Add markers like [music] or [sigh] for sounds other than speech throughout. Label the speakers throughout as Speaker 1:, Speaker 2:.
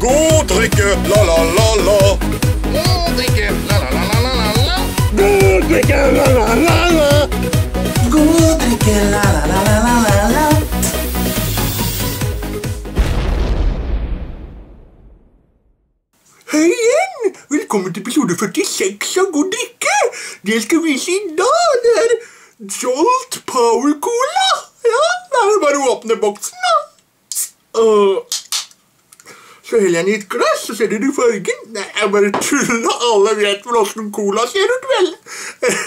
Speaker 1: God drikke, la-la-la-la.
Speaker 2: God drikke, la-la-la-la-la-la.
Speaker 1: God drikke, la-la-la-la.
Speaker 3: God drikke, la-la-la-la-la-la.
Speaker 1: Hei igjen! Velkommen til episode 46 av God drikke. Det jeg skal vise i dag, det er Jolt Power Cola. Ja, da er det bare å åpne boksen, da. Og så heller jeg den i et glass, så ser dere fargen. Nei, jeg bare tulla. Alle vet vel åssen cola ser ut, vel?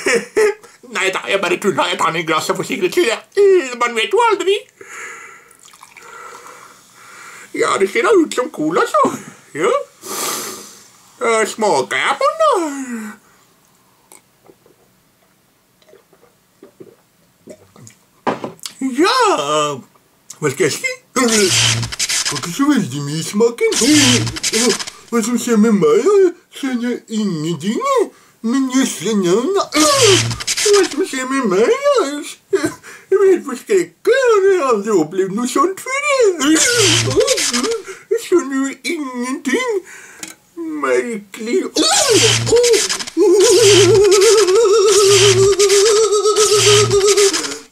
Speaker 1: [laughs] Nei da, jeg bare tulla. Jeg tar den i glasset for sikkerhets skyld. ja. Man vet jo aldri. Ja, det ser da ut som cola, så. Ja. Eh, Smaker jeg på den, da? Ja Hva skal jeg si? Var ikke så veldig mye i smaken. Hva som skjer med meg, skjønner jeg ingenting. Men jøsse navn, da. Hva som skjer med meg? Jeg blir helt forskrekka. Jeg har aldri opplevd noe sånt før. jeg. Skjønner jo ingenting. Merkelig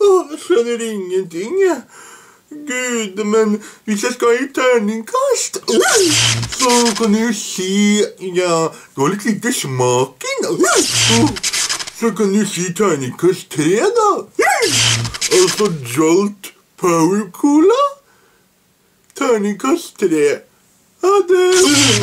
Speaker 1: Jeg skjønner ingenting, jeg. Gud, men hvis jeg skal i terningkast, så kan jeg si Ja, du har litt lite smaken. Så kan du si terningkast tre, da. Altså Jolt Power Cola. Terningkast tre. Ha det.